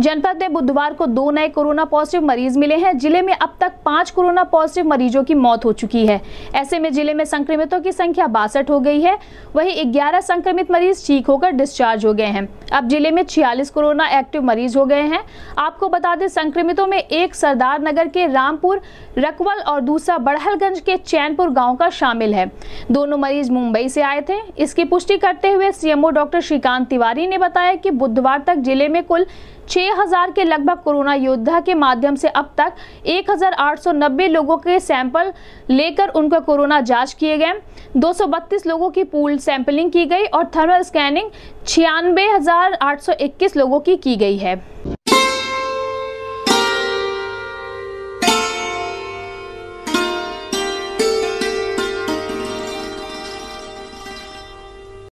जनपद में बुधवार को दो नए कोरोना पॉजिटिव मरीज़ मिले हैं। ज़िले में अब तक पाँच कोरोना पॉजिटिव मरीजों की मौत हो चुकी है। ऐसे में ज़िले में संक्रमितों की संख्या बासठ हो गई है। वहीं 11 संक्रमित मरीज़ ठीक होकर डिस्चार्ज हो गए हैं। अब ज़िले में छियालीस कोरोना एक्टिव मरीज़ हो गए हैं। आपको बता दें, संक्रमितों में एक सरदार नगर के रामपुर रकवल और दूसरा बड़हलगंज के चैनपुर गाँव का शामिल है। दोनों मरीज़ मुंबई से आए थे। इसकी पुष्टि करते हुए सीएमओ डॉक्टर श्रीकांत तिवारी ने बताया कि बुधवार तक ज़िले में कुल 6000 के लगभग कोरोना योद्धा के माध्यम से अब तक 1890 लोगों के सैंपल लेकर उनका कोरोना जाँच किए गए। 232 लोगों की पूल सैंपलिंग की गई और थर्मल स्कैनिंग छियानवे लोगों की की गई है।